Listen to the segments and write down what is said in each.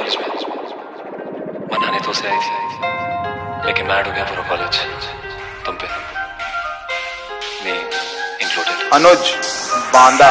college में मनाने तो उसे आई थी लेकिन मैड हो गया पूरा कॉलेज तुम पे me included Anuj Banda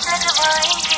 the divine